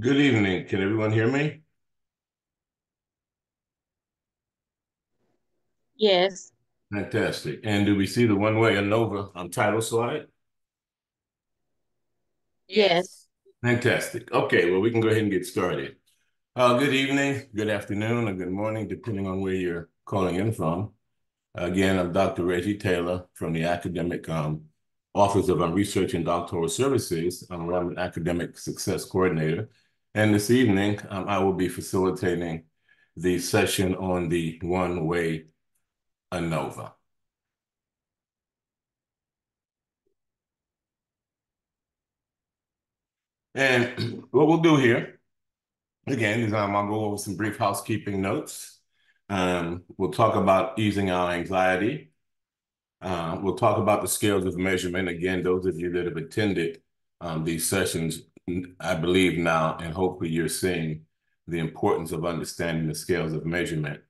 Good evening. Can everyone hear me? Yes. Fantastic. And do we see the one-way ANOVA on title slide? Yes. Fantastic. Okay, well, we can go ahead and get started. Uh, good evening, good afternoon, or good morning, depending on where you're calling in from. Again, I'm Dr. Reggie Taylor from the Academic um, Office of um, Research and Doctoral Services. I'm an Academic Success Coordinator. And this evening, um, I will be facilitating the session on the one-way ANOVA. And what we'll do here, again, is um, I'll go over some brief housekeeping notes. Um, we'll talk about easing our anxiety. Uh, we'll talk about the scales of measurement. Again, those of you that have attended um, these sessions, I believe now, and hopefully you're seeing the importance of understanding the scales of measurement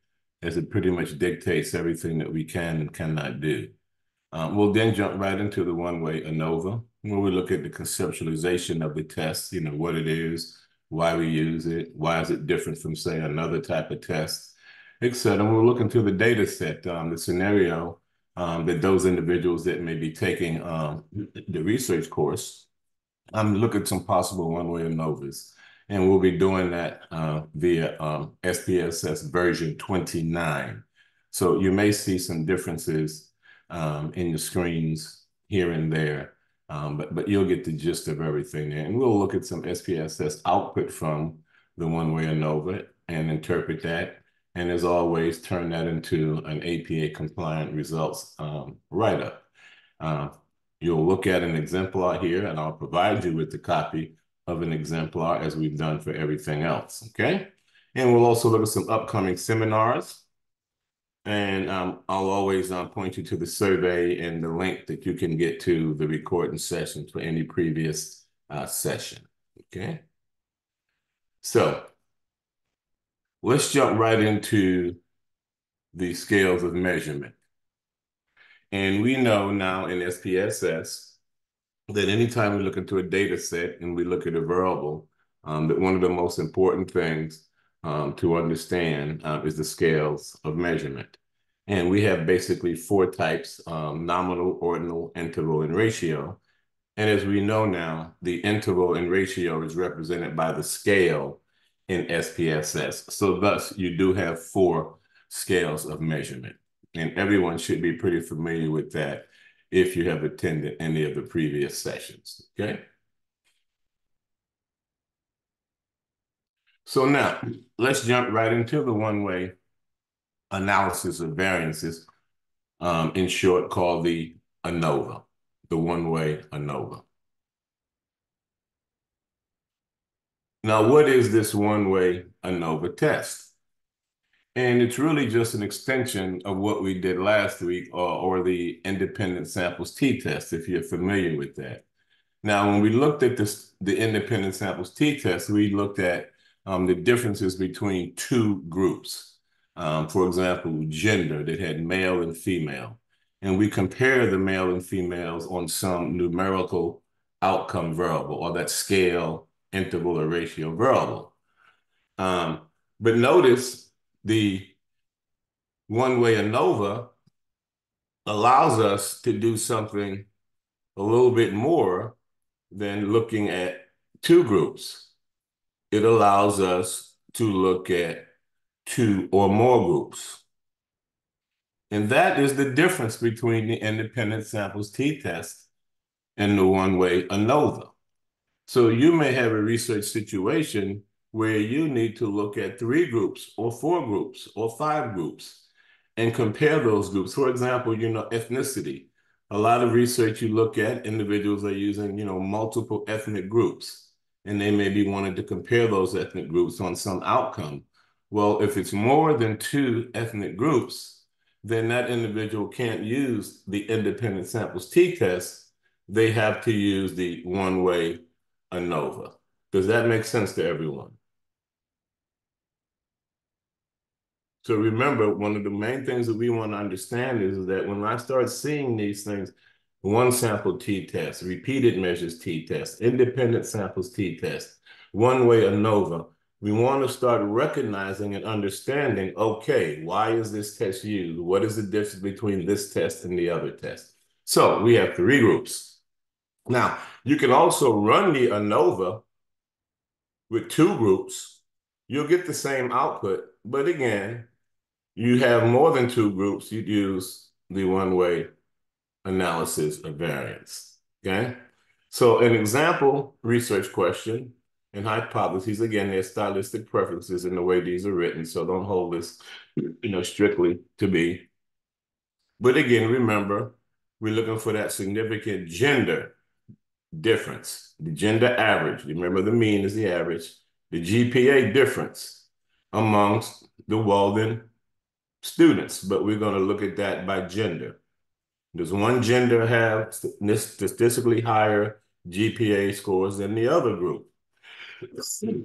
as it pretty much dictates everything that we can and cannot do. Um, we'll then jump right into the one-way ANOVA, where we look at the conceptualization of the test, you know, what it is, why we use it, why is it different from, say, another type of test, et cetera. And we'll look into the data set, um, the scenario um, that those individuals that may be taking um, the research course, I'm looking at some possible one-way ANOVAs. And we'll be doing that uh, via um, SPSS version 29. So you may see some differences um, in the screens here and there, um, but, but you'll get the gist of everything there. And we'll look at some SPSS output from the one-way ANOVA and interpret that. And as always, turn that into an APA compliant results um, write-up. Uh, you'll look at an exemplar here, and I'll provide you with the copy of an exemplar as we've done for everything else, okay? And we'll also look at some upcoming seminars. And um, I'll always uh, point you to the survey and the link that you can get to the recording session for any previous uh, session, okay? So let's jump right into the scales of measurement. And we know now in SPSS that anytime we look into a data set and we look at a variable, um, that one of the most important things um, to understand uh, is the scales of measurement. And we have basically four types, um, nominal, ordinal, interval, and ratio. And as we know now, the interval and ratio is represented by the scale in SPSS. So thus, you do have four scales of measurement. And everyone should be pretty familiar with that if you have attended any of the previous sessions, okay? So now, let's jump right into the one-way analysis of variances, um, in short, called the ANOVA, the one-way ANOVA. Now, what is this one-way ANOVA test? And it's really just an extension of what we did last week or, or the independent samples t-test, if you're familiar with that. Now, when we looked at this, the independent samples t-test, we looked at um, the differences between two groups. Um, for example, gender that had male and female. And we compare the male and females on some numerical outcome variable or that scale, interval, or ratio variable. Um, but notice the one-way ANOVA allows us to do something a little bit more than looking at two groups. It allows us to look at two or more groups. And that is the difference between the independent samples t-test and the one-way ANOVA. So you may have a research situation where you need to look at three groups or four groups or five groups and compare those groups. For example, you know, ethnicity. A lot of research you look at, individuals are using, you know, multiple ethnic groups, and they may be wanting to compare those ethnic groups on some outcome. Well, if it's more than two ethnic groups, then that individual can't use the independent samples t-test. They have to use the one-way ANOVA. Does that make sense to everyone? So remember, one of the main things that we want to understand is that when I start seeing these things, one sample t-test, repeated measures t-test, independent samples t-test, one-way ANOVA, we want to start recognizing and understanding, okay, why is this test used? What is the difference between this test and the other test? So we have three groups. Now, you can also run the ANOVA with two groups. You'll get the same output, but again, you have more than two groups, you'd use the one-way analysis of variance, okay? So an example research question and hypotheses, again, there's stylistic preferences in the way these are written, so don't hold this, you know, strictly to be. But again, remember, we're looking for that significant gender difference, the gender average. Remember, the mean is the average, the GPA difference amongst the Walden students, but we're going to look at that by gender. Does one gender have statistically higher GPA scores than the other group?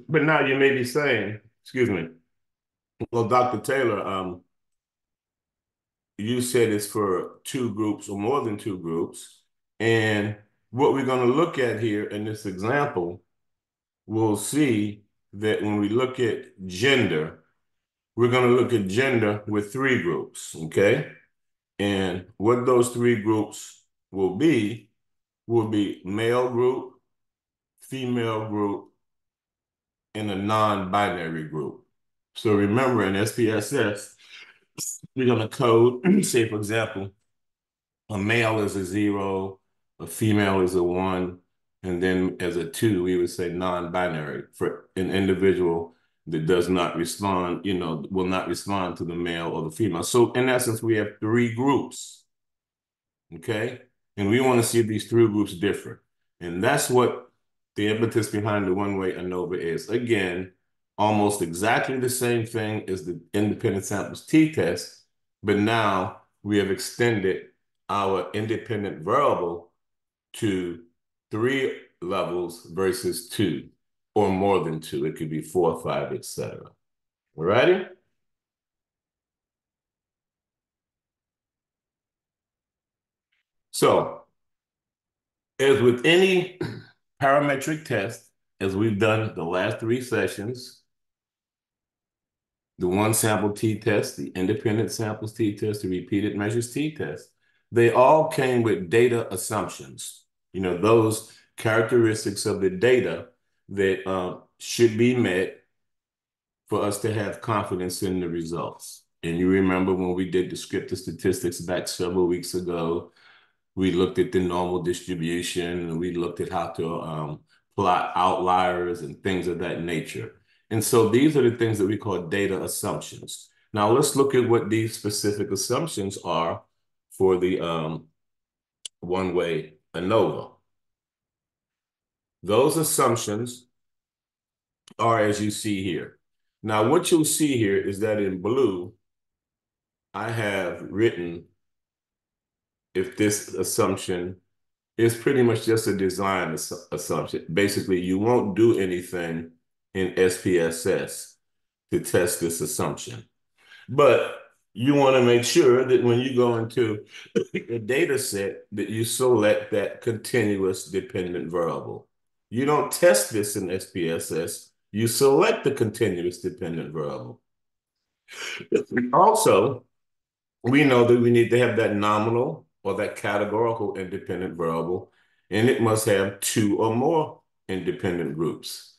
But now you may be saying, excuse me, well, Dr. Taylor, um, you said it's for two groups or more than two groups. And what we're going to look at here in this example, we'll see that when we look at gender, we're going to look at gender with three groups, okay? And what those three groups will be, will be male group, female group, and a non-binary group. So remember in SPSS, we're going to code, say for example, a male is a zero, a female is a one, and then as a two, we would say non-binary for an individual that does not respond, you know, will not respond to the male or the female. So in essence, we have three groups, okay? And we want to see these three groups differ. And that's what the impetus behind the one-way ANOVA is. Again, almost exactly the same thing as the independent samples t-test, but now we have extended our independent variable to three levels versus two or more than two. It could be four, five, etc. Ready? So, as with any parametric test, as we've done the last three sessions, the one sample t-test, the independent samples t-test, the repeated measures t-test, they all came with data assumptions. You know, those characteristics of the data that uh, should be met for us to have confidence in the results. And you remember when we did descriptive statistics back several weeks ago, we looked at the normal distribution and we looked at how to um, plot outliers and things of that nature. And so these are the things that we call data assumptions. Now let's look at what these specific assumptions are for the um, one-way ANOVA. Those assumptions are as you see here. Now, what you'll see here is that in blue, I have written if this assumption is pretty much just a design assumption. Basically, you won't do anything in SPSS to test this assumption. But you want to make sure that when you go into a data set that you select that continuous dependent variable. You don't test this in SPSS. You select the continuous dependent variable. Also, we know that we need to have that nominal or that categorical independent variable, and it must have two or more independent groups.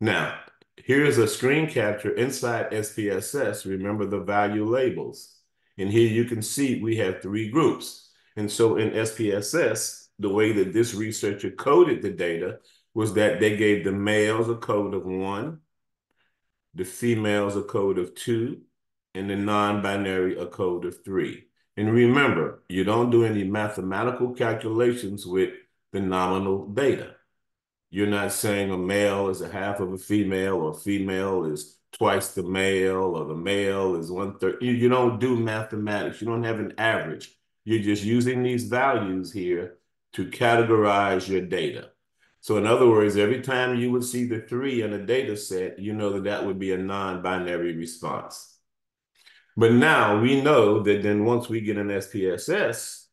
Now, here's a screen capture inside SPSS. Remember the value labels. And here you can see we have three groups. And so in SPSS, the way that this researcher coded the data was that they gave the males a code of one, the females a code of two, and the non-binary a code of three. And remember, you don't do any mathematical calculations with the nominal data. You're not saying a male is a half of a female or a female is twice the male or the male is one third. You, you don't do mathematics. You don't have an average. You're just using these values here to categorize your data. So in other words, every time you would see the three in a data set, you know that that would be a non-binary response. But now we know that then once we get an SPSS,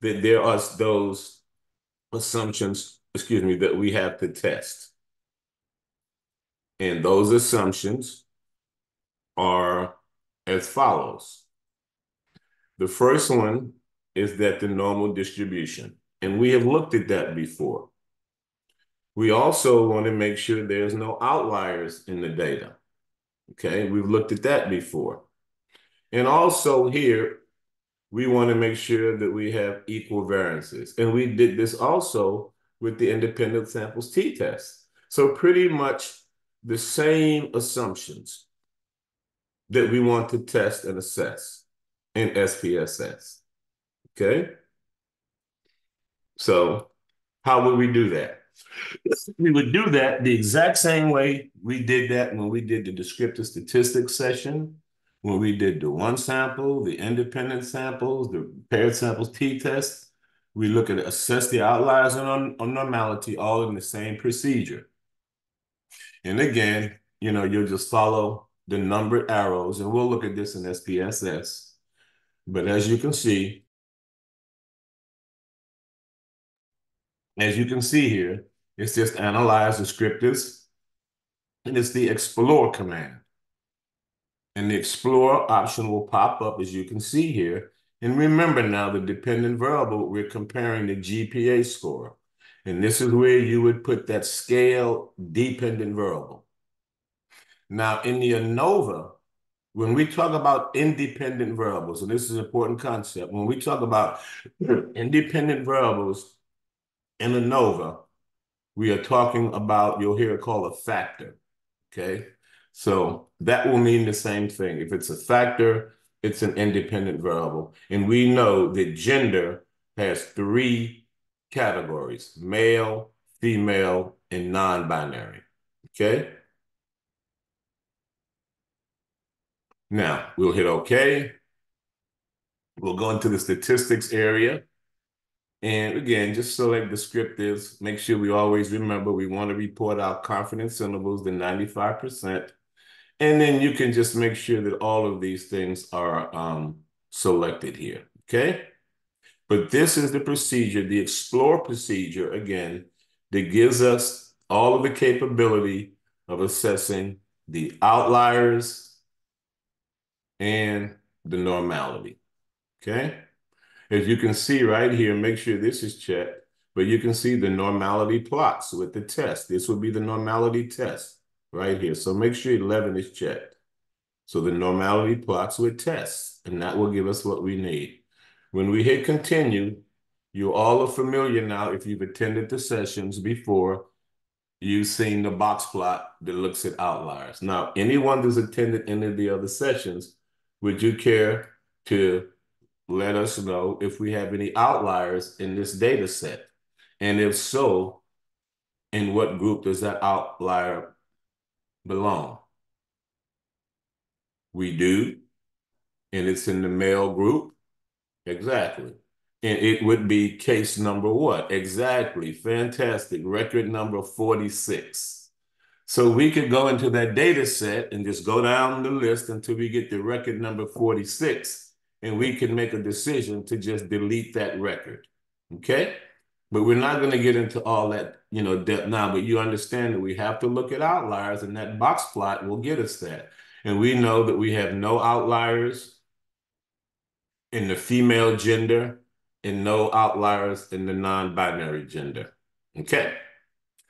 that there are those assumptions, excuse me, that we have to test. And those assumptions are as follows. The first one is that the normal distribution, and we have looked at that before. We also want to make sure there's no outliers in the data. Okay, we've looked at that before. And also here, we want to make sure that we have equal variances. And we did this also with the independent samples t-test. So pretty much the same assumptions that we want to test and assess in SPSS. Okay? So how would we do that? We would do that the exact same way we did that when we did the descriptive statistics session, when we did the one sample, the independent samples, the paired samples t-test. We look at assess the outliers on, on normality all in the same procedure. And again, you know, you'll just follow the numbered arrows, and we'll look at this in SPSS. But as you can see, as you can see here, it's just analyze descriptors, and it's the explore command. And the explore option will pop up, as you can see here. And remember now, the dependent variable, we're comparing the GPA score. And this is where you would put that scale dependent variable. Now, in the ANOVA, when we talk about independent variables, and this is an important concept, when we talk about independent variables in ANOVA, we are talking about, you'll hear it called a factor, okay? So that will mean the same thing. If it's a factor, it's an independent variable. And we know that gender has three categories, male, female, and non-binary, okay? Now, we'll hit OK. We'll go into the statistics area. And again, just select descriptives. Make sure we always remember we want to report our confidence intervals to 95%. And then you can just make sure that all of these things are um, selected here, okay? But this is the procedure, the explore procedure, again, that gives us all of the capability of assessing the outliers and the normality, okay? As you can see right here, make sure this is checked, but you can see the normality plots with the test. This would be the normality test right here. So make sure 11 is checked. So the normality plots with tests, and that will give us what we need. When we hit continue, you all are familiar now if you've attended the sessions before, you've seen the box plot that looks at outliers. Now, anyone who's attended any of the other sessions, would you care to let us know if we have any outliers in this data set? And if so, in what group does that outlier belong? We do, and it's in the male group. Exactly. And it would be case number what? Exactly. Fantastic. Record number 46. So we could go into that data set and just go down the list until we get the record number 46 and we can make a decision to just delete that record. Okay? But we're not going to get into all that, you know, depth now, but you understand that we have to look at outliers and that box plot will get us that. And we know that we have no outliers in the female gender and no outliers in the non-binary gender. Okay?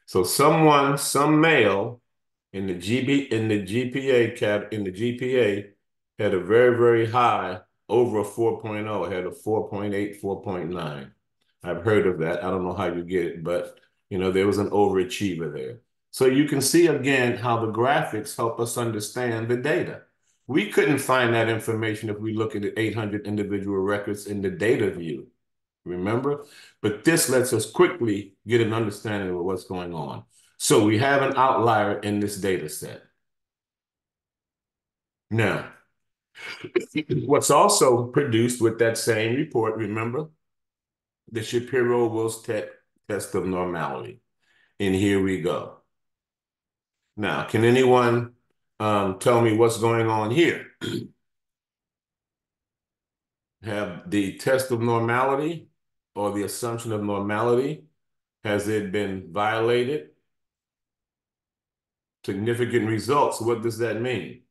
So someone, some male in the GB in the GPA cap in the GPA had a very, very high over a 4.0. I had a 4.8, 4.9. I've heard of that. I don't know how you get it, but you know, there was an overachiever there. So you can see again how the graphics help us understand the data. We couldn't find that information if we look at the 800 individual records in the data view, remember? But this lets us quickly get an understanding of what's going on. So we have an outlier in this data set. Now, What's also produced with that same report, remember? The Shapiro-Wilk test of normality. And here we go. Now, can anyone um, tell me what's going on here? Have the test of normality or the assumption of normality, has it been violated? significant results. What does that mean?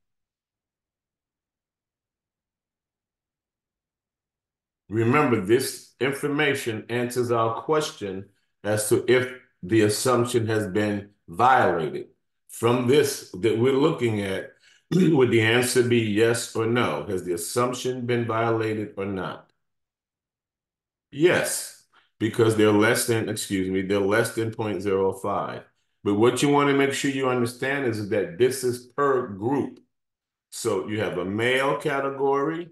Remember, this information answers our question as to if the assumption has been violated. From this that we're looking at, would the answer be yes or no? Has the assumption been violated or not? Yes, because they're less than, excuse me, they're less than 0.05. But what you want to make sure you understand is that this is per group. So you have a male category,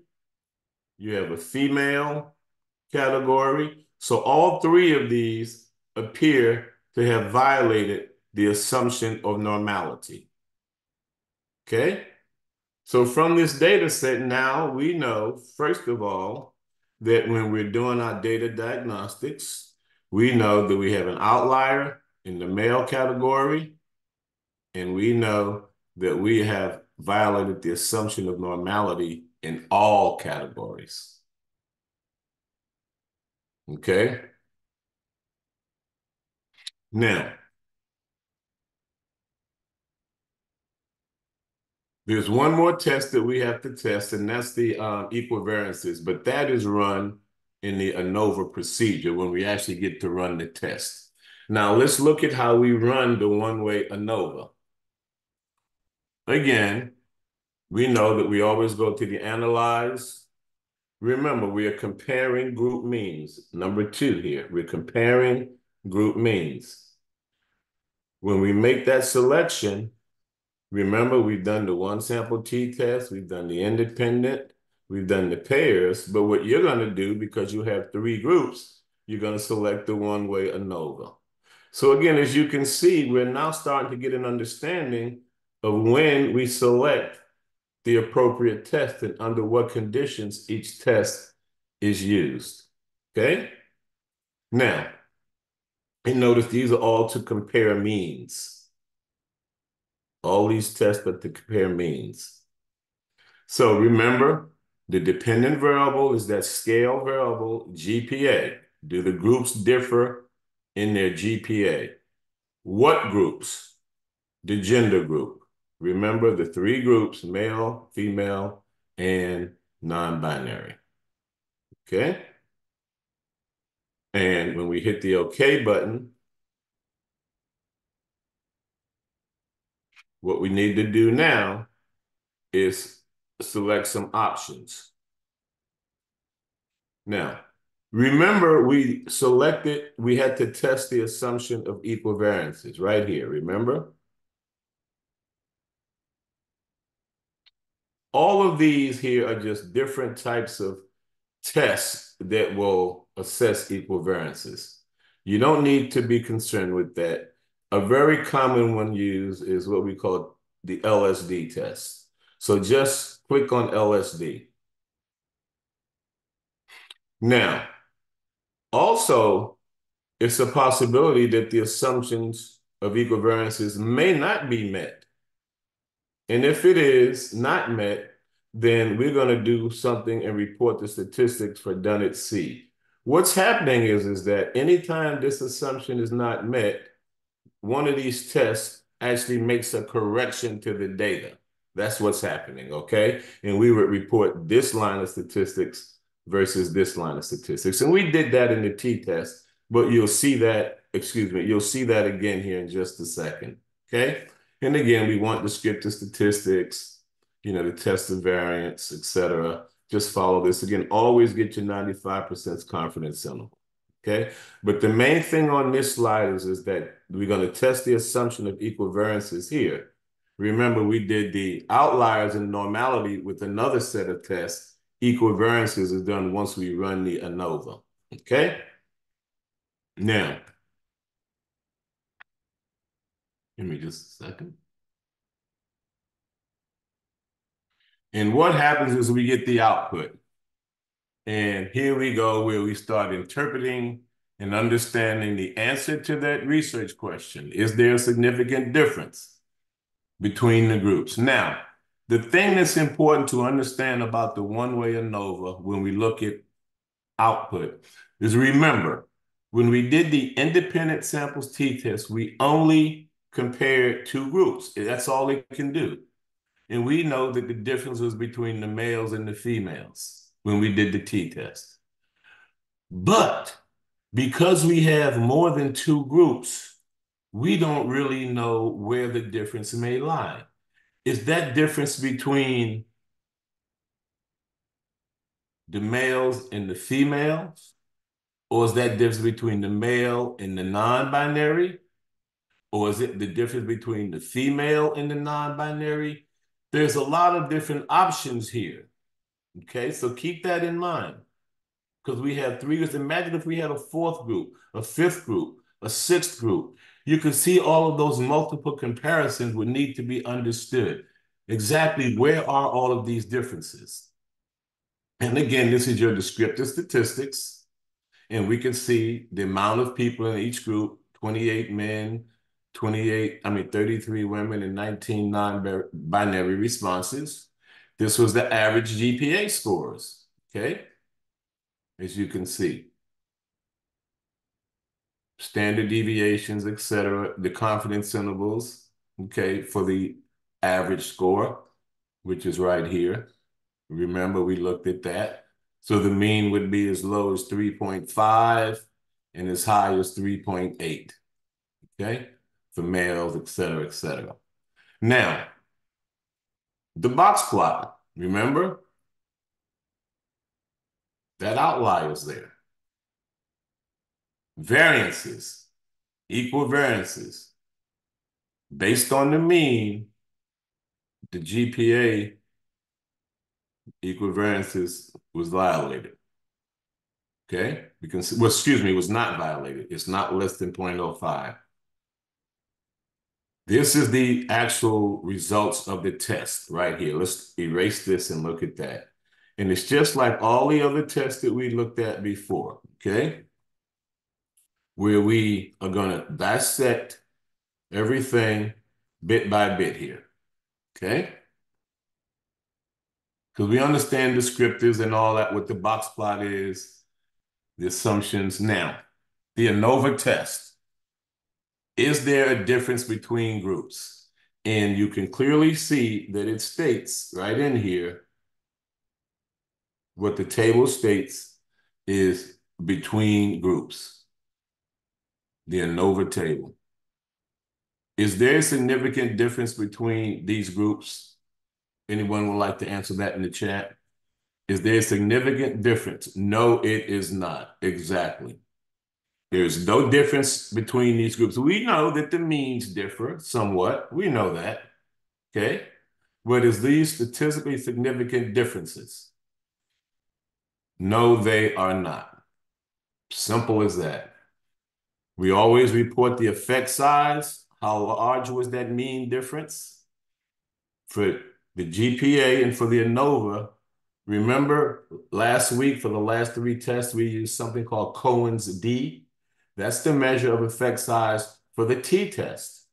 you have a female category. So all three of these appear to have violated the assumption of normality. Okay? So from this data set, now we know, first of all, that when we're doing our data diagnostics, we know that we have an outlier in the male category, and we know that we have violated the assumption of normality in all categories. Okay? Now, there's one more test that we have to test, and that's the um, equivariances, but that is run in the ANOVA procedure when we actually get to run the test. Now, let's look at how we run the one-way ANOVA. Again, we know that we always go to the analyze. Remember, we are comparing group means. Number two here, we're comparing group means. When we make that selection, remember we've done the one sample t-test, we've done the independent, we've done the pairs, but what you're going to do, because you have three groups, you're going to select the one-way ANOVA. So again, as you can see, we're now starting to get an understanding of when we select the appropriate test and under what conditions each test is used. Okay? Now, and notice these are all to compare means. All these tests are to compare means. So remember, the dependent variable is that scale variable GPA. Do the groups differ in their GPA? What groups? The gender group. Remember the three groups, male, female, and non-binary. Okay? And when we hit the OK button, what we need to do now is select some options. Now, remember we selected, we had to test the assumption of equal variances right here, remember? All of these here are just different types of tests that will assess equivariances. You don't need to be concerned with that. A very common one used is what we call the LSD test. So just click on LSD. Now, also, it's a possibility that the assumptions of equivariances may not be met. And if it is not met, then we're going to do something and report the statistics for Dunnett C. What's happening is, is that anytime this assumption is not met, one of these tests actually makes a correction to the data. That's what's happening, okay? And we would report this line of statistics versus this line of statistics. And we did that in the t-test, but you'll see that, excuse me, you'll see that again here in just a second, okay? And again, we want descriptive statistics, you know, the test of variance, etc. Just follow this. Again, always get your 95% confidence interval. Okay. But the main thing on this slide is, is that we're going to test the assumption of equal variances here. Remember, we did the outliers and normality with another set of tests. Equal variances is done once we run the ANOVA. Okay. Now, give me just a second. And what happens is we get the output. And here we go where we start interpreting and understanding the answer to that research question. Is there a significant difference between the groups? Now, the thing that's important to understand about the one-way ANOVA when we look at output is remember, when we did the independent samples t-test, we only compare two groups. That's all it can do. And we know that the difference was between the males and the females when we did the t-test. But because we have more than two groups, we don't really know where the difference may lie. Is that difference between the males and the females? Or is that difference between the male and the non-binary? Or is it the difference between the female and the non-binary? There's a lot of different options here. Okay, so keep that in mind. Because we have three groups. Imagine if we had a fourth group, a fifth group, a sixth group. You can see all of those multiple comparisons would need to be understood. Exactly where are all of these differences? And again, this is your descriptive statistics. And we can see the amount of people in each group, 28 men, 28, I mean, 33 women and 19 non-binary responses. This was the average GPA scores, okay? As you can see. Standard deviations, etc. The confidence intervals, okay, for the average score, which is right here. Remember, we looked at that. So the mean would be as low as 3.5 and as high as 3.8, okay, for males, et cetera, et cetera. Now, the box plot, remember? That outlier is there. Variances, equal variances. Based on the mean, the GPA equal variances was violated. Okay, you can see, well, excuse me, was not violated. It's not less than 0.05. This is the actual results of the test right here. Let's erase this and look at that. And it's just like all the other tests that we looked at before, okay? Where we are going to dissect everything bit by bit here, okay? because we understand descriptives and all that, what the box plot is, the assumptions. Now, the ANOVA test. Is there a difference between groups? And you can clearly see that it states right in here what the table states is between groups. The ANOVA table. Is there a significant difference between these groups? Anyone would like to answer that in the chat? Is there a significant difference? No, it is not. Exactly. There's no difference between these groups. We know that the means differ somewhat. We know that. Okay. But is these statistically significant differences? No, they are not. Simple as that. We always report the effect size. How large was that mean difference? For the GPA and for the ANOVA, remember last week for the last three tests, we used something called Cohen's D. That's the measure of effect size for the t-test.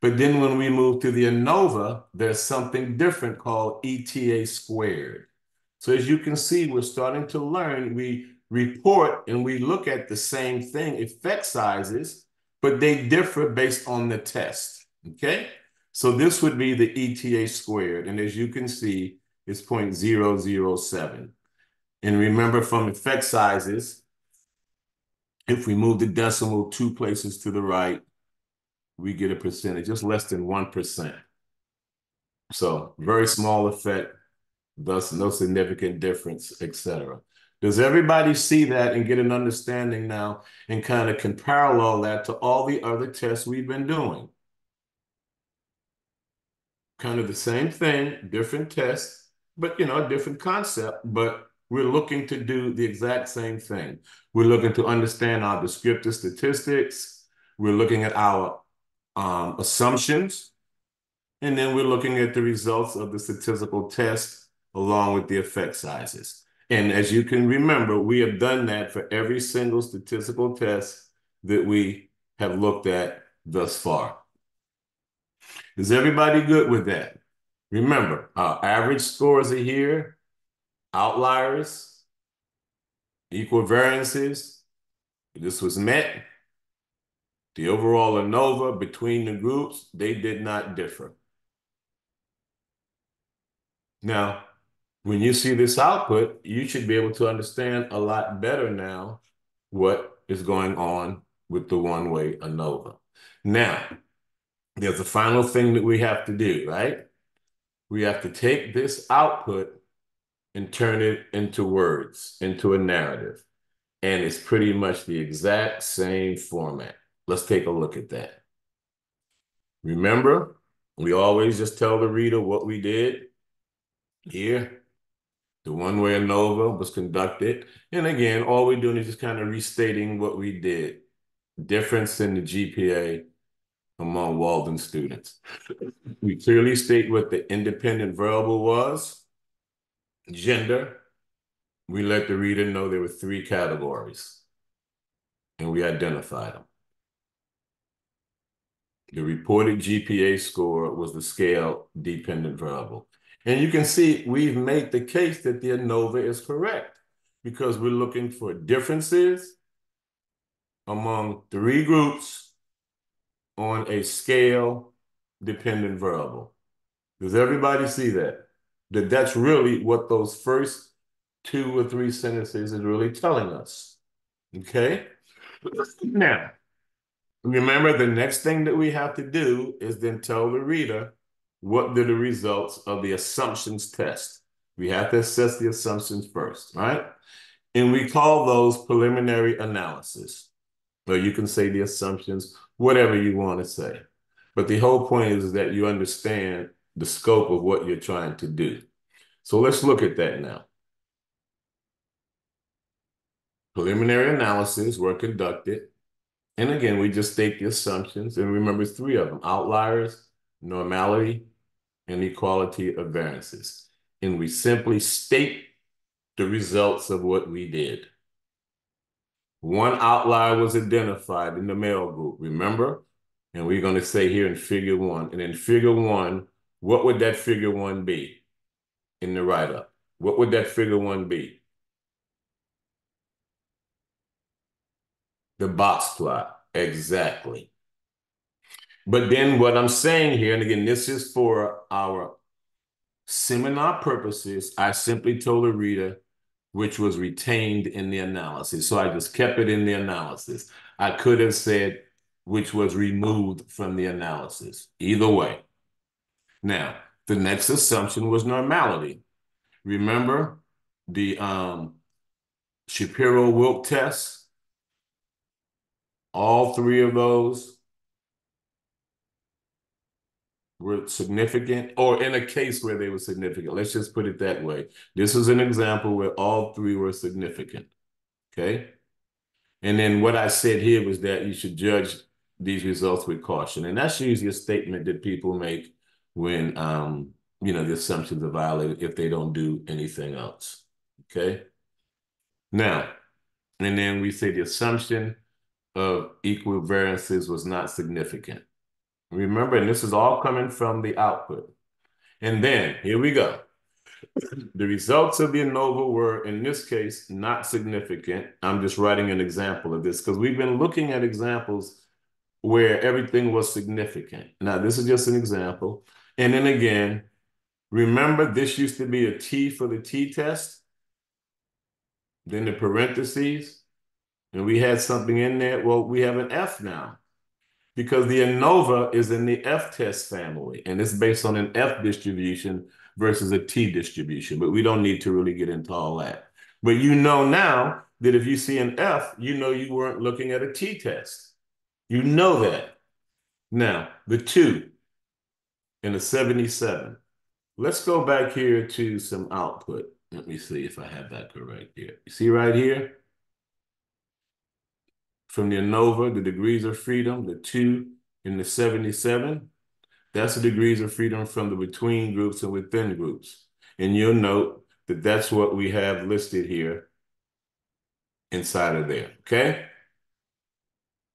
But then when we move to the ANOVA, there's something different called ETA squared. So as you can see, we're starting to learn. We report and we look at the same thing, effect sizes, but they differ based on the test, okay? So this would be the ETA squared. And as you can see, it's 0.007. And remember from effect sizes, if we move the decimal two places to the right, we get a percentage, just less than 1%. So very small effect, thus no significant difference, etc. Does everybody see that and get an understanding now and kind of can parallel that to all the other tests we've been doing? kind of the same thing, different tests, but you know, a different concept, but we're looking to do the exact same thing. We're looking to understand our descriptive statistics. We're looking at our um, assumptions, and then we're looking at the results of the statistical test along with the effect sizes. And as you can remember, we have done that for every single statistical test that we have looked at thus far. Is everybody good with that? Remember, our average scores are here, outliers, equal variances. This was met. The overall ANOVA between the groups, they did not differ. Now, when you see this output, you should be able to understand a lot better now what is going on with the one-way ANOVA. Now, there's a final thing that we have to do, right? We have to take this output and turn it into words, into a narrative. And it's pretty much the exact same format. Let's take a look at that. Remember, we always just tell the reader what we did. Here, the one-way ANOVA was conducted. And again, all we're doing is just kind of restating what we did. Difference in the GPA among Walden students. We clearly state what the independent variable was, gender. We let the reader know there were three categories, and we identified them. The reported GPA score was the scale dependent variable. And you can see we've made the case that the ANOVA is correct because we're looking for differences among three groups on a scale dependent variable. Does everybody see that? That that's really what those first two or three sentences is really telling us. Okay? Now, remember the next thing that we have to do is then tell the reader what are the results of the assumptions test. We have to assess the assumptions first, right? And we call those preliminary analysis. Or you can say the assumptions, whatever you want to say. But the whole point is that you understand the scope of what you're trying to do. So let's look at that now. Preliminary analysis were conducted. And again, we just state the assumptions. And remember three of them, outliers, normality, and equality of variances. And we simply state the results of what we did. One outlier was identified in the male group, remember? And we're going to say here in figure one. And in figure one, what would that figure one be in the write-up? What would that figure one be? The box plot, exactly. But then what I'm saying here, and again, this is for our seminar purposes, I simply told the reader which was retained in the analysis. So I just kept it in the analysis. I could have said which was removed from the analysis. Either way. Now, the next assumption was normality. Remember the um, Shapiro-Wilk test? All three of those were significant, or in a case where they were significant. Let's just put it that way. This is an example where all three were significant. Okay. And then what I said here was that you should judge these results with caution. And that's usually a statement that people make when um, you know, the assumptions are violated if they don't do anything else. Okay. Now, and then we say the assumption of equal variances was not significant. Remember, and this is all coming from the output. And then here we go. The results of the ANOVA were, in this case, not significant. I'm just writing an example of this because we've been looking at examples where everything was significant. Now, this is just an example. And then again, remember this used to be a T for the t-test, then the parentheses, and we had something in there. Well, we have an F now because the ANOVA is in the F-test family, and it's based on an F distribution versus a T distribution, but we don't need to really get into all that. But you know now that if you see an F, you know you weren't looking at a t-test. You know that. Now, the two and the 77. Let's go back here to some output. Let me see if I have that correct here. You see right here? from the ANOVA, the degrees of freedom, the two and the 77. That's the degrees of freedom from the between groups and within groups. And you'll note that that's what we have listed here inside of there, okay?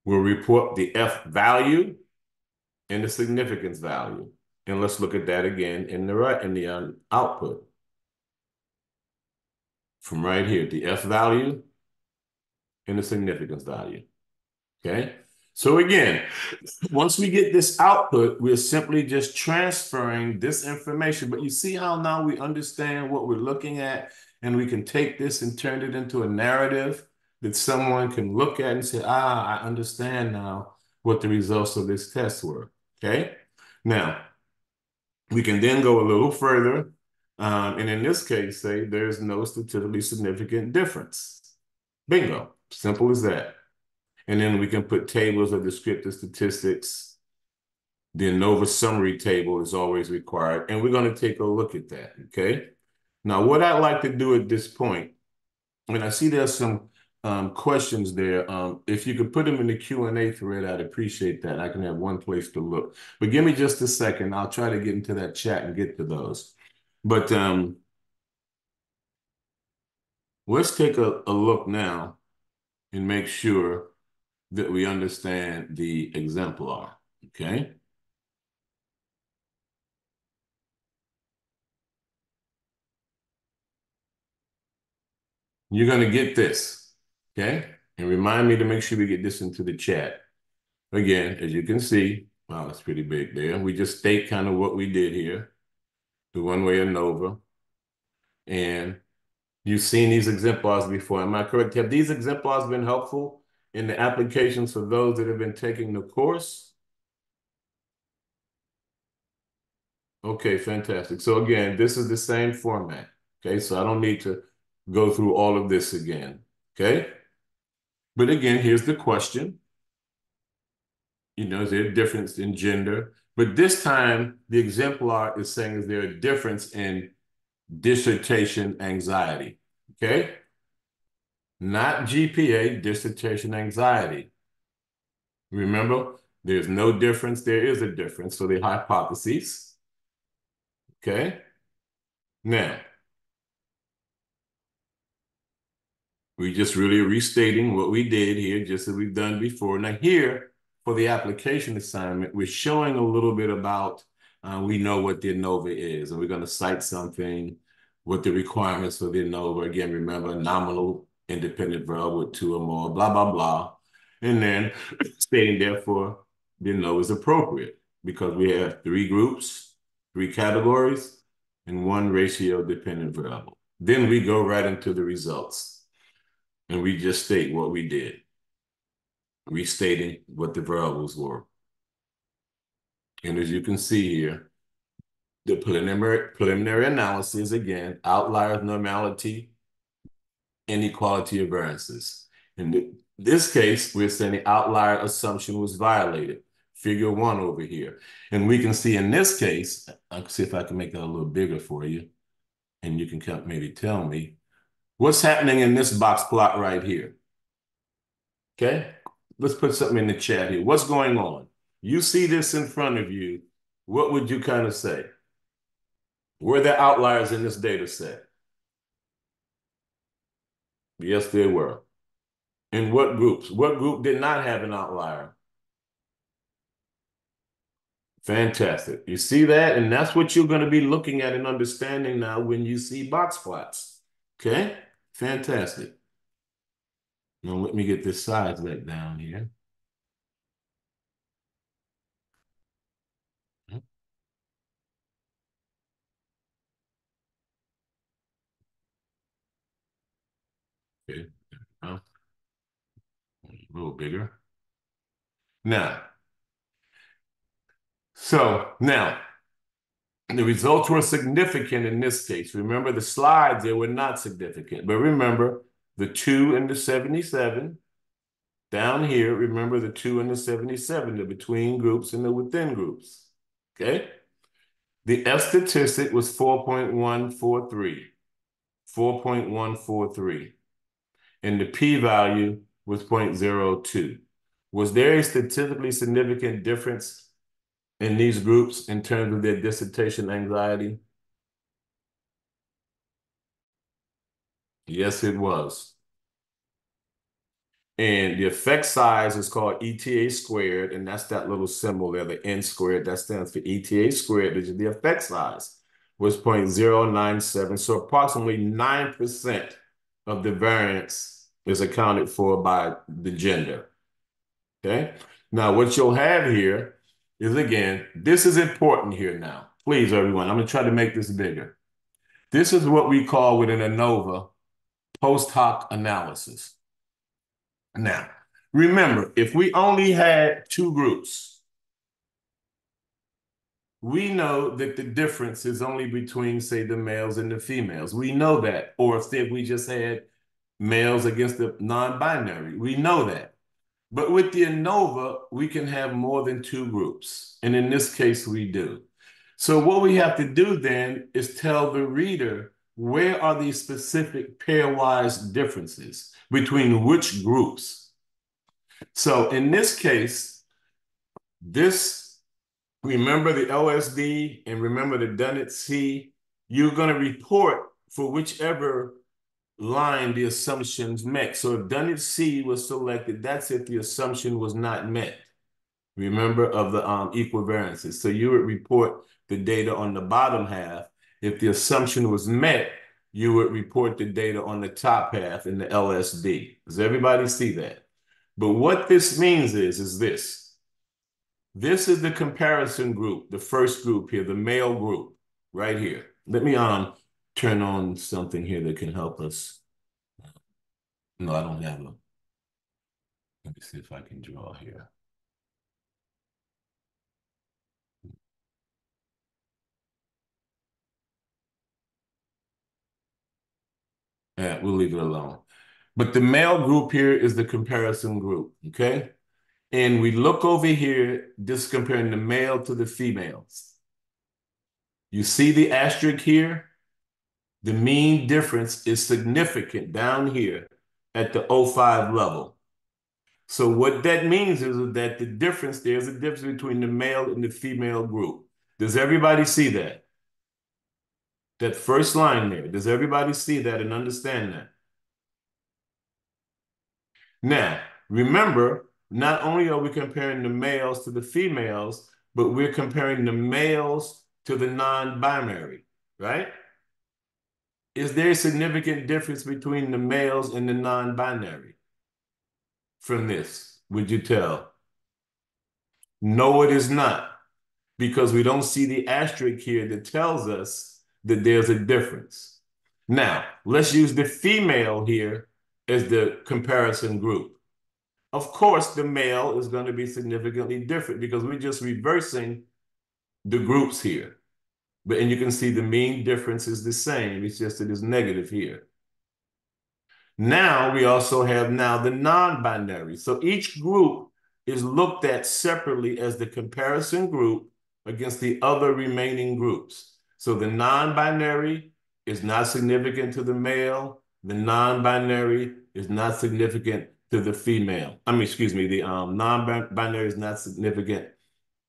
We'll report the F value and the significance value. And let's look at that again in the right in the um, output. From right here, the F value and the significance value. Okay. So again, once we get this output, we're simply just transferring this information. But you see how now we understand what we're looking at and we can take this and turn it into a narrative that someone can look at and say, ah, I understand now what the results of this test were, okay? Now, we can then go a little further, um, and in this case, say there's no statistically significant difference. Bingo, simple as that. And then we can put tables of descriptive statistics. The ANOVA summary table is always required, and we're going to take a look at that, okay? Now, what I'd like to do at this point, point, and I see there's some um, questions there. Um, if you could put them in the Q&A thread, I'd appreciate that. I can have one place to look. But give me just a second. I'll try to get into that chat and get to those. But um, let's take a, a look now and make sure that we understand the exemplar, okay? You're going to get this, okay? And remind me to make sure we get this into the chat. Again, as you can see, wow, that's pretty big there. We just state kind of what we did here, the one-way ANOVA. And you've seen these exemplars before. Am I correct? Have these exemplars been helpful in the applications for those that have been taking the course? Okay, fantastic. So again, this is the same format. Okay, so I don't need to go through all of this again. Okay? But again, here's the question. You know, is there a difference in gender? But this time, the exemplar is saying, is there a difference in dissertation anxiety? Okay? Not GPA, dissertation anxiety. Remember, there's no difference. There is a difference. So the hypotheses. Okay? Now, we just really restating what we did here, just as we've done before. Now here, for the application assignment, we're showing a little bit about, uh, we know what the ANOVA is, and we're going to cite something, what the requirements for the ANOVA, again, remember, nominal independent verb with two or more, blah, blah, blah. And then stating, therefore, the ANOVA is appropriate because we have three groups, three categories, and one ratio dependent variable. Then we go right into the results. And we just state what we did, restating what the variables were. And as you can see here, the preliminary, preliminary analysis, again, outliers, normality, inequality of variances. In this case, we're saying the outlier assumption was violated. Figure one over here. And we can see in this case, I'll see if I can make that a little bigger for you. And you can maybe tell me what's happening in this box plot right here. Okay, let's put something in the chat here. What's going on? You see this in front of you. What would you kind of say? Were there outliers in this data set? Yes, there were. In what groups? What group did not have an outlier? Fantastic. You see that? And that's what you're going to be looking at and understanding now when you see box plots. Okay? Fantastic. Now let me get this size back down here. Okay, a little bigger. Now, so now the results were significant in this case. Remember the slides, they were not significant. But remember the 2 and the 77. Down here, remember the 2 and the 77, the between groups and the within groups. Okay? The F statistic was 4.143. 4.143 and the p-value was 0.02. Was there a statistically significant difference in these groups in terms of their dissertation anxiety? Yes, it was. And the effect size is called ETA squared, and that's that little symbol there, the N squared, that stands for ETA squared, which is the effect size, was 0.097. So approximately 9% of the variance is accounted for by the gender. Okay. Now, what you'll have here is, again, this is important here now. Please, everyone, I'm going to try to make this bigger. This is what we call within ANOVA post hoc analysis. Now, remember, if we only had two groups, we know that the difference is only between, say, the males and the females. We know that. Or if we just had males against the non-binary, we know that. But with the ANOVA, we can have more than two groups. And in this case, we do. So what we have to do then is tell the reader where are these specific pairwise differences between which groups. So in this case, this, remember the LSD and remember the Dunnett C, you're going to report for whichever line the assumptions met. So if Dunnett C was selected, that's if the assumption was not met. Remember of the um, equivariances. So you would report the data on the bottom half. If the assumption was met, you would report the data on the top half in the LSD. Does everybody see that? But what this means is, is this. This is the comparison group, the first group here, the male group, right here. Let me um turn on something here that can help us. No, I don't have a. Let me see if I can draw here. Yeah, we'll leave it alone. But the male group here is the comparison group, okay? And we look over here, just comparing the male to the females. You see the asterisk here? The mean difference is significant down here at the 05 level. So what that means is that the difference, there's a difference between the male and the female group. Does everybody see that? That first line there, does everybody see that and understand that? Now, remember, not only are we comparing the males to the females, but we're comparing the males to the non-binary, right? Is there a significant difference between the males and the non-binary from this? Would you tell? No, it is not, because we don't see the asterisk here that tells us that there's a difference. Now, let's use the female here as the comparison group. Of course, the male is going to be significantly different because we're just reversing the groups here. But and you can see the mean difference is the same. It's just it's negative here. Now we also have now the non-binary. So each group is looked at separately as the comparison group against the other remaining groups. So the non-binary is not significant to the male. The non-binary is not significant to the female. I mean, excuse me, the um, non-binary is not significant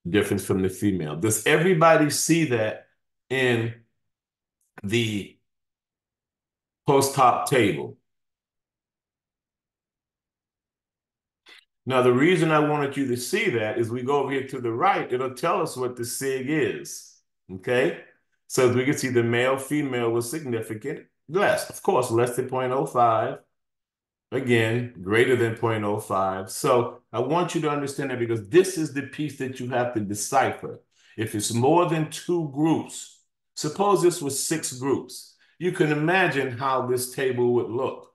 difference from the female. Does everybody see that in the post hoc table. Now, the reason I wanted you to see that is we go over here to the right, it'll tell us what the SIG is, okay? So we can see, the male, female was significant, less, of course, less than 0.05. Again, greater than 0.05. So I want you to understand that because this is the piece that you have to decipher. If it's more than two groups, Suppose this was six groups. You can imagine how this table would look.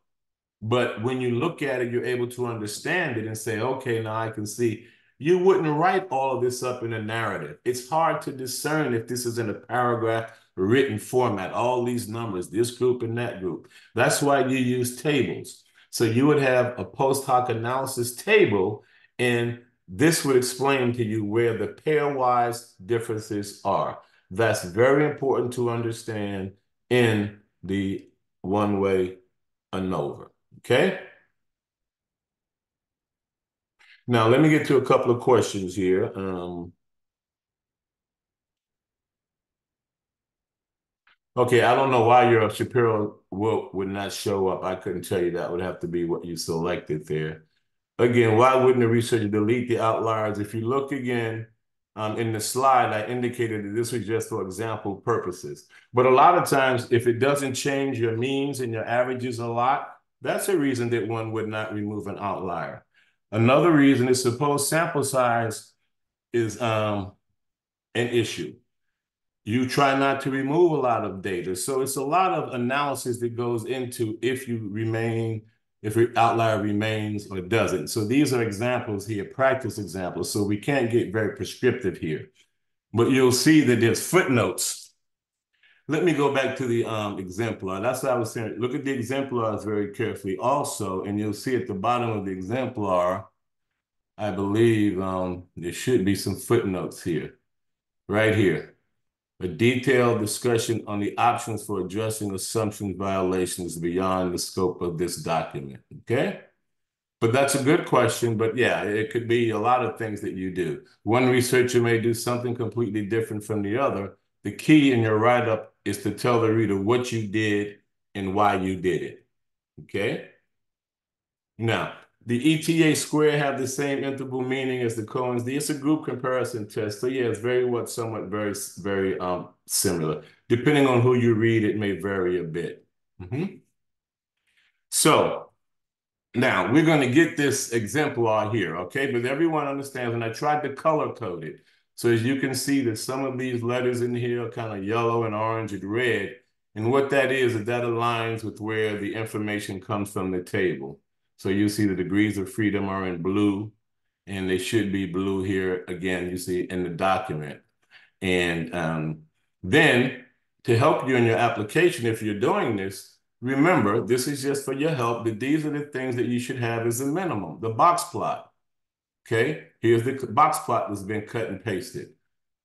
But when you look at it, you're able to understand it and say, okay, now I can see. You wouldn't write all of this up in a narrative. It's hard to discern if this is in a paragraph written format, all these numbers, this group and that group. That's why you use tables. So you would have a post hoc analysis table, and this would explain to you where the pairwise differences are. That's very important to understand in the one-way ANOVA, okay? Now, let me get to a couple of questions here. Um, okay, I don't know why your Shapiro will, would not show up. I couldn't tell you that. would have to be what you selected there. Again, why wouldn't the researcher delete the outliers? If you look again, um, in the slide, I indicated that this was just for example purposes. But a lot of times, if it doesn't change your means and your averages a lot, that's a reason that one would not remove an outlier. Another reason is suppose sample size is um, an issue. You try not to remove a lot of data. So it's a lot of analysis that goes into if you remain, if your outlier remains or doesn't. So these are examples here, practice examples. So we can't get very prescriptive here. But you'll see that there's footnotes. Let me go back to the um, exemplar. That's what I was saying. Look at the exemplars very carefully also, and you'll see at the bottom of the exemplar, I believe um, there should be some footnotes here, right here a detailed discussion on the options for addressing assumption violations beyond the scope of this document, okay? But that's a good question, but yeah, it could be a lot of things that you do. One researcher may do something completely different from the other. The key in your write-up is to tell the reader what you did and why you did it, okay? Now, the ETA square have the same interval meaning as the Cohen's D. It's a group comparison test. So yeah, it's very what somewhat very, very um similar. Depending on who you read, it may vary a bit. Mm -hmm. So now we're going to get this exemplar here, okay? But everyone understands, and I tried to color code it. So as you can see that some of these letters in here are kind of yellow and orange and red. And what that is, is that aligns with where the information comes from the table. So you see the degrees of freedom are in blue, and they should be blue here again, you see in the document. And um, then to help you in your application, if you're doing this, remember, this is just for your help, but these are the things that you should have as a minimum, the box plot. Okay, here's the box plot that's been cut and pasted.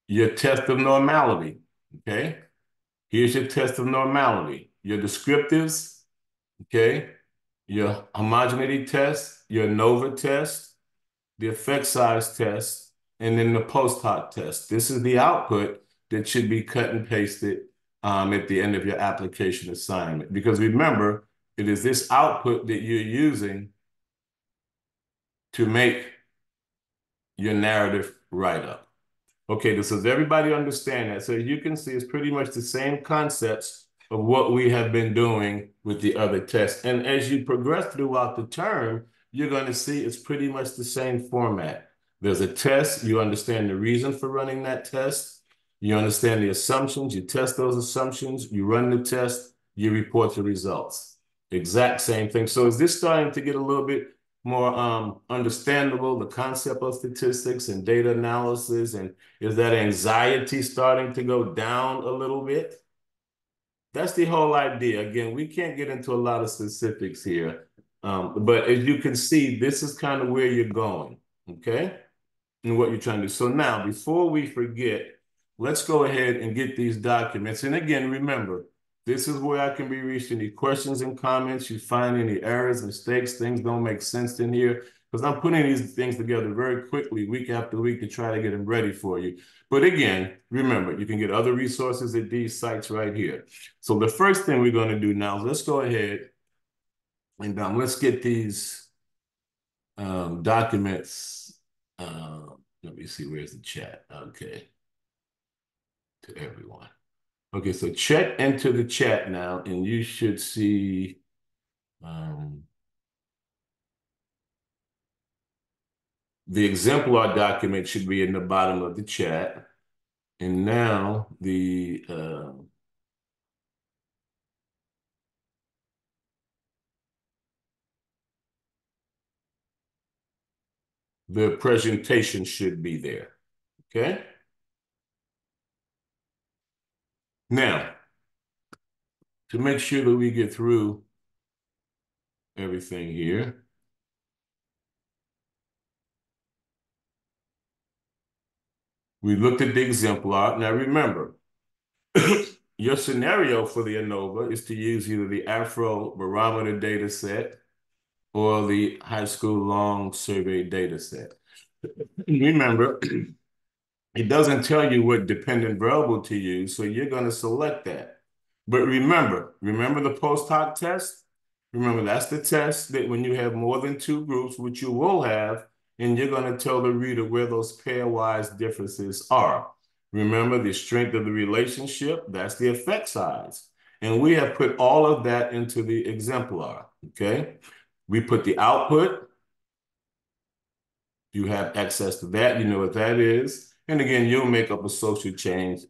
Your test of normality, okay? Here's your test of normality. Your descriptives, okay? Your homogeneity test, your ANOVA test, the effect size test, and then the post hoc test. This is the output that should be cut and pasted um, at the end of your application assignment. Because remember, it is this output that you're using to make your narrative write-up. Okay, this does everybody understand that? So you can see it's pretty much the same concepts of what we have been doing with the other tests. And as you progress throughout the term, you're going to see it's pretty much the same format. There's a test, you understand the reason for running that test, you understand the assumptions, you test those assumptions, you run the test, you report the results. Exact same thing. So is this starting to get a little bit more um, understandable, the concept of statistics and data analysis, and is that anxiety starting to go down a little bit? That's the whole idea. Again, we can't get into a lot of specifics here. Um, but as you can see, this is kind of where you're going, okay? And what you're trying to do. So now, before we forget, let's go ahead and get these documents. And again, remember, this is where I can be reached. Any questions and comments, you find any errors, mistakes, things don't make sense in here, because I'm putting these things together very quickly, week after week, to try to get them ready for you. But again, remember, you can get other resources at these sites right here. So the first thing we're going to do now is let's go ahead and um, let's get these um, documents. Uh, let me see, where's the chat? Okay. To everyone. Okay, so check into the chat now, and you should see um, The exemplar document should be in the bottom of the chat. And now the uh, the presentation should be there. Okay? Now, to make sure that we get through everything here, We looked at the exemplar. Now remember, your scenario for the ANOVA is to use either the Afrobarometer data set or the high school long survey data set. Remember, it doesn't tell you what dependent variable to use, so you're going to select that. But remember, remember the post hoc test? Remember, that's the test that when you have more than two groups, which you will have, and you're going to tell the reader where those pairwise differences are. Remember the strength of the relationship, that's the effect size. And we have put all of that into the exemplar, okay? We put the output, You have access to that. You know what that is. And again, you'll make up a social change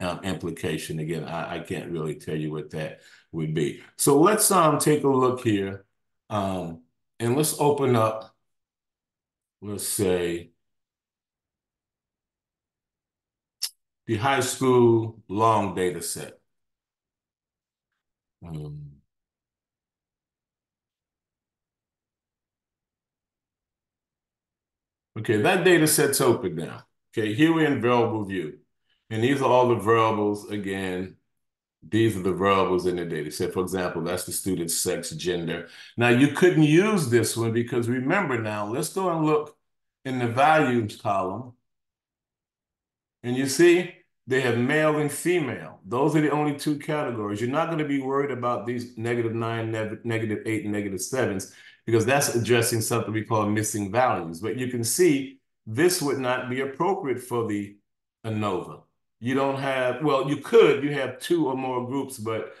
um, implication. Again, I, I can't really tell you what that would be. So let's um take a look here. Um, and let's open up, let's say, the high school long data set. Um, okay, that data set's open now. Okay, here we're in variable view. And these are all the variables, again, these are the variables in the data set. For example, that's the student's sex, gender. Now, you couldn't use this one because remember now, let's go and look in the values column. And you see, they have male and female. Those are the only two categories. You're not going to be worried about these negative nine, negative eight, and negative sevens because that's addressing something we call missing values. But you can see this would not be appropriate for the ANOVA. You don't have, well, you could, you have two or more groups, but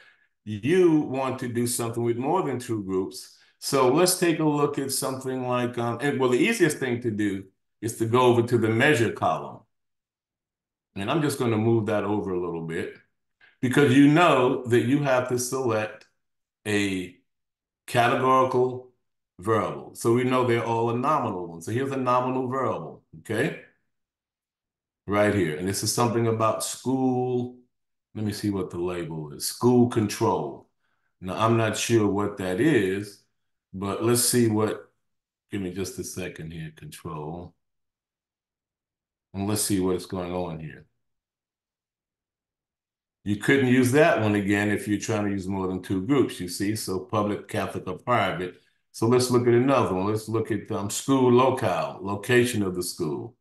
you want to do something with more than two groups. So let's take a look at something like, um, and well, the easiest thing to do is to go over to the measure column. And I'm just going to move that over a little bit because you know that you have to select a categorical variable. So we know they're all a nominal one. So here's a nominal variable, okay? Right here. And this is something about school. Let me see what the label is. School control. Now, I'm not sure what that is, but let's see what, give me just a second here, control. And let's see what's going on here. You couldn't use that one again if you're trying to use more than two groups, you see? So public, Catholic, or private. So let's look at another one. Let's look at um, school locale, location of the school.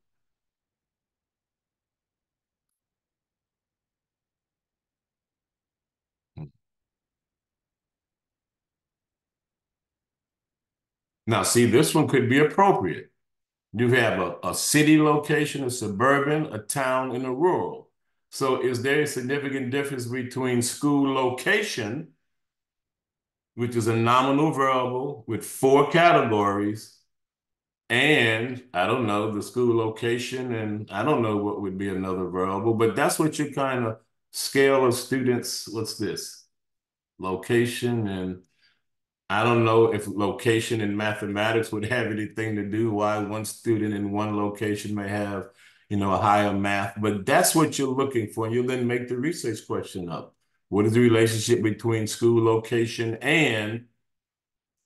Now, see, this one could be appropriate. You have a, a city location, a suburban, a town, and a rural. So is there a significant difference between school location, which is a nominal variable with four categories, and I don't know, the school location, and I don't know what would be another variable, but that's what you kind of scale of students, what's this? Location and I don't know if location in mathematics would have anything to do why one student in one location may have, you know, a higher math, but that's what you're looking for. And you then make the research question up. What is the relationship between school location and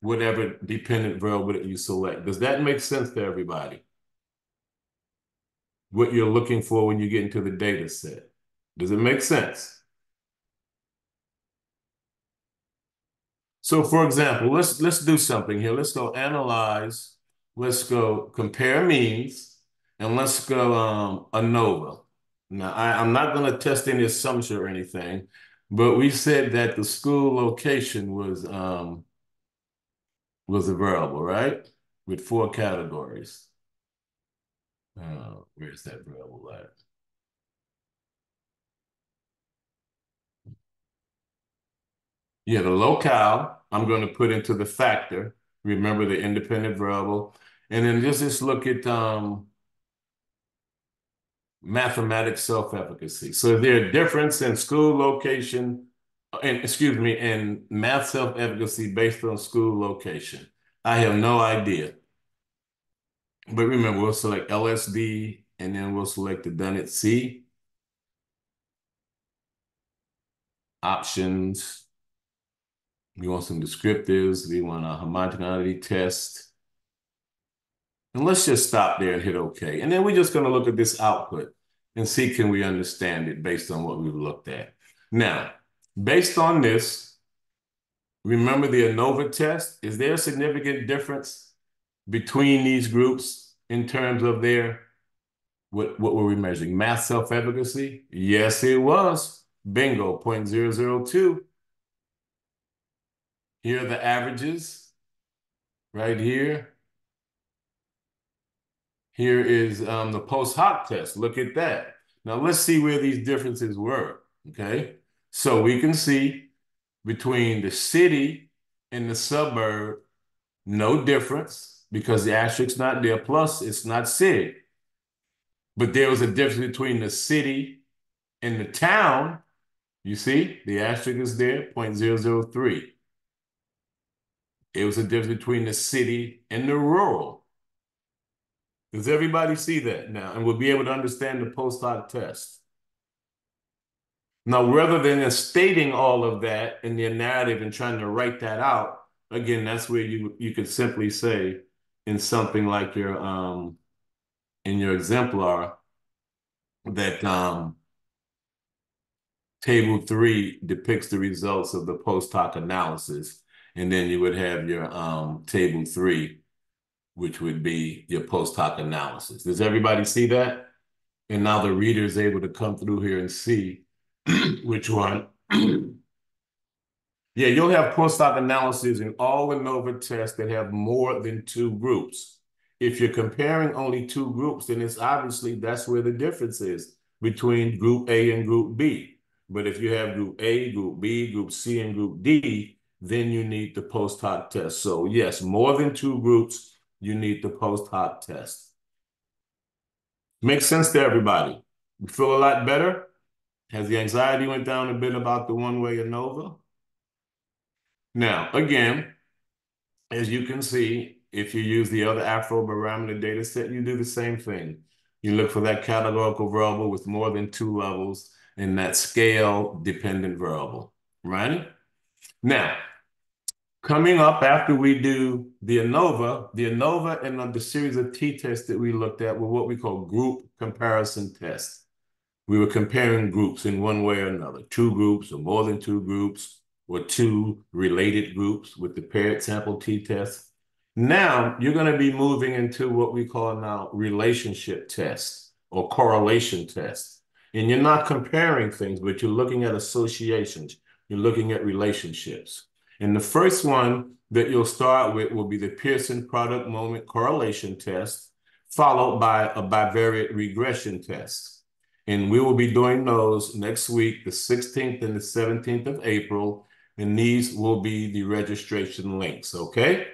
whatever dependent variable that you select? Does that make sense to everybody? What you're looking for when you get into the data set. Does it make sense? So for example, let's let's do something here. Let's go analyze. Let's go compare means, and let's go um, ANOVA. Now I, I'm not going to test any assumption or anything, but we said that the school location was um, was a variable, right? With four categories. Uh, where's that variable at? Yeah, the locale, I'm going to put into the factor. Remember the independent variable. And then just, just look at um, mathematics self-efficacy. So is there a difference in school location, and excuse me, in math self-efficacy based on school location? I have no idea. But remember, we'll select LSD, and then we'll select the done Dunnett C. Options. We want some descriptives. We want a homogeneity test. And let's just stop there and hit OK. And then we're just going to look at this output and see can we understand it based on what we've looked at. Now, based on this, remember the ANOVA test. Is there a significant difference between these groups in terms of their, what, what were we measuring? Math self-efficacy? Yes, it was. Bingo, 0.002. Here are the averages right here. Here is um, the post hoc test. Look at that. Now let's see where these differences were, okay? So we can see between the city and the suburb, no difference. because the asterisk's not there. Plus, it's not city. But there was a difference between the city and the town. You see, the asterisk is there, 0.003. It was a difference between the city and the rural. Does everybody see that now? And we'll be able to understand the post hoc test. Now, rather than stating all of that in your narrative and trying to write that out, again, that's where you you could simply say in something like your um in your exemplar that um table three depicts the results of the post hoc analysis, and then you would have your um table three, which would be your post hoc analysis. Does everybody see that? And now the reader is able to come through here and see which one. yeah, you'll have post hoc analysis in all the ANOVA tests that have more than two groups. If you're comparing only two groups, then it's obviously that's where the difference is between group A and group B. But if you have group A, group B, group C, and group D, then you need the post hoc test. So yes, more than two groups, you need the post hoc test. Makes sense to everybody. You feel a lot better? Has the anxiety went down a bit about the one-way ANOVA? Now, again, as you can see, if you use the other Afrobarometer data set, you do the same thing. You look for that categorical variable with more than two levels and that scale-dependent variable, right? Now, coming up after we do the ANOVA, the ANOVA and the series of t-tests that we looked at were what we call group comparison tests we were comparing groups in one way or another, two groups or more than two groups or two related groups with the paired sample t-test. Now you're going to be moving into what we call now relationship tests or correlation tests. And you're not comparing things, but you're looking at associations. You're looking at relationships. And the first one that you'll start with will be the Pearson product moment correlation test, followed by a bivariate regression test. And we will be doing those next week, the 16th and the 17th of April. And these will be the registration links, okay?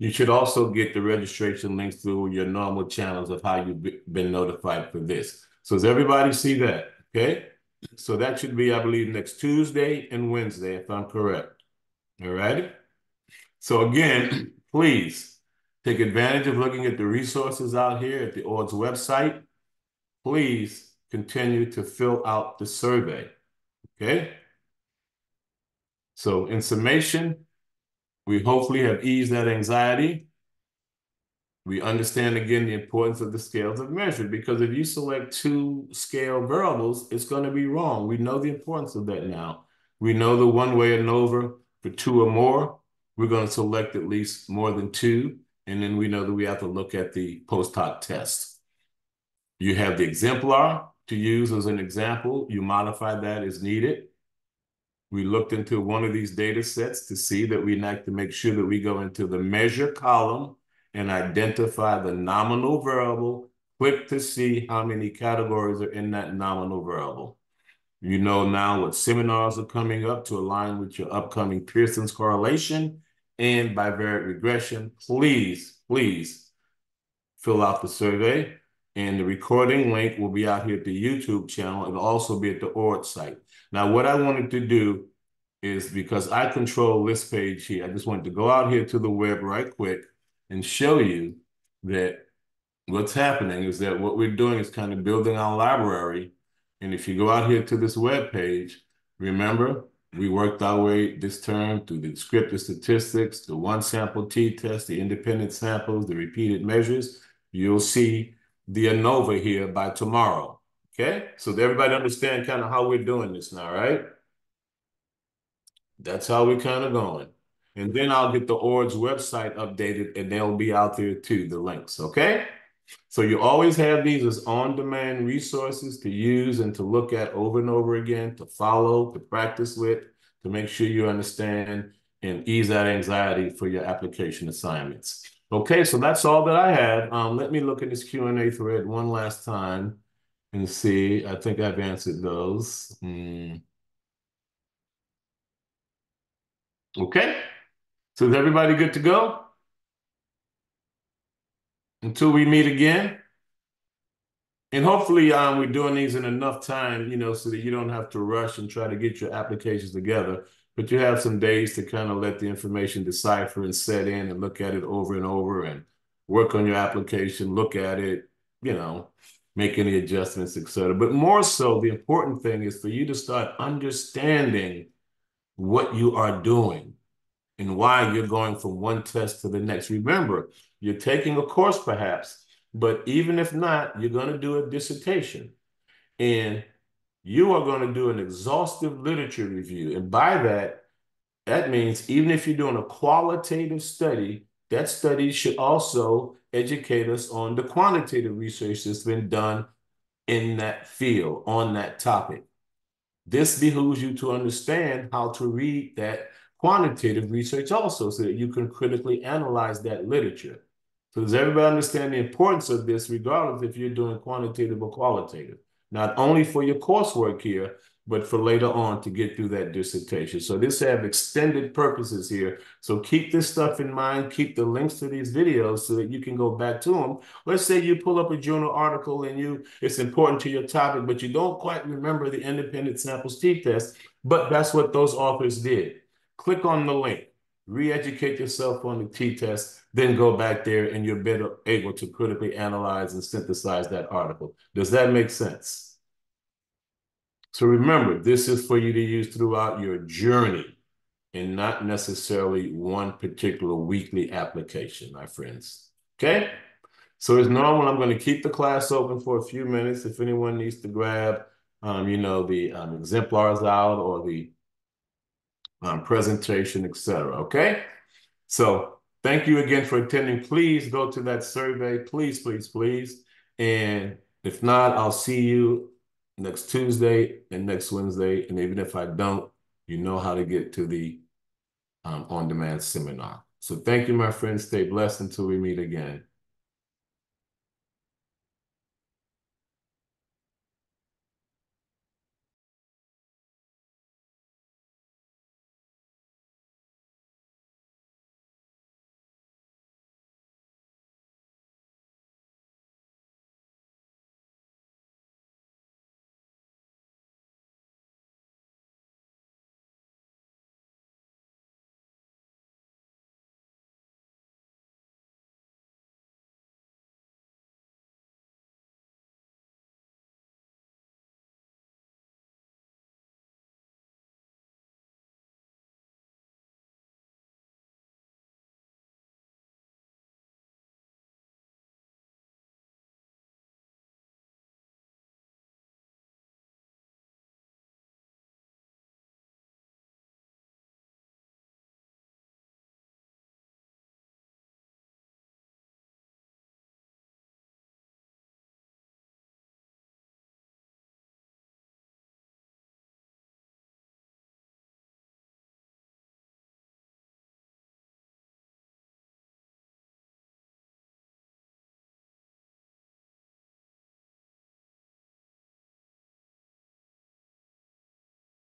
You should also get the registration links through your normal channels of how you've been notified for this. So does everybody see that, okay? So that should be, I believe, next Tuesday and Wednesday, if I'm correct. All right? So again, please take advantage of looking at the resources out here at the ORDS website. Please continue to fill out the survey, okay? So in summation, we hopefully have eased that anxiety. We understand again the importance of the scales of measure because if you select two scale variables, it's going to be wrong. We know the importance of that now. We know the one-way ANOVA for two or more. We're going to select at least more than two. And then we know that we have to look at the post hoc test. You have the exemplar, to use as an example. You modify that as needed. We looked into one of these data sets to see that we like to make sure that we go into the measure column and identify the nominal variable, click to see how many categories are in that nominal variable. You know now what seminars are coming up to align with your upcoming Pearson's correlation and bivariate regression. Please, please fill out the survey. And the recording link will be out here at the YouTube channel It'll also be at the ORD site. Now, what I wanted to do is because I control this page here, I just wanted to go out here to the web right quick and show you that what's happening is that what we're doing is kind of building our library. And if you go out here to this web page, remember, we worked our way this term through the descriptive statistics, the one sample t-test, the independent samples, the repeated measures. You'll see the ANOVA here by tomorrow. Okay, so everybody understand kind of how we're doing this now, right? That's how we're kind of going. And then I'll get the ORDS website updated and they'll be out there too, the links, okay? So you always have these as on-demand resources to use and to look at over and over again, to follow, to practice with, to make sure you understand and ease that anxiety for your application assignments. Okay, so that's all that I had. Um, let me look at this Q&A thread one last time and see. I think I've answered those. Mm. Okay, so is everybody good to go? Until we meet again. And hopefully um, we're doing these in enough time, you know, so that you don't have to rush and try to get your applications together, but you have some days to kind of let the information decipher and set in and look at it over and over and work on your application, look at it, you know, make any adjustments, etc. But more so, the important thing is for you to start understanding what you are doing and why you're going from one test to the next. Remember, you're taking a course perhaps but even if not, you're going to do a dissertation. And you are going to do an exhaustive literature review. And by that, that means even if you're doing a qualitative study, that study should also educate us on the quantitative research that's been done in that field, on that topic. This behooves you to understand how to read that quantitative research also so that you can critically analyze that literature. So does everybody understand the importance of this, regardless if you're doing quantitative or qualitative? Not only for your coursework here, but for later on to get through that dissertation. So this have extended purposes here. So keep this stuff in mind. Keep the links to these videos so that you can go back to them. Let's say you pull up a journal article and you it's important to your topic, but you don't quite remember the independent samples t-test, but that's what those authors did. Click on the link re-educate yourself on the t-test, then go back there and you're better able to critically analyze and synthesize that article. Does that make sense? So remember, this is for you to use throughout your journey and not necessarily one particular weekly application, my friends. Okay? So as normal, I'm going to keep the class open for a few minutes. If anyone needs to grab, um, you know, the um, exemplars out or the um, presentation, etc. Okay? So thank you again for attending. Please go to that survey. Please, please, please. And if not, I'll see you next Tuesday and next Wednesday. And even if I don't, you know how to get to the um, on-demand seminar. So thank you, my friends. Stay blessed until we meet again.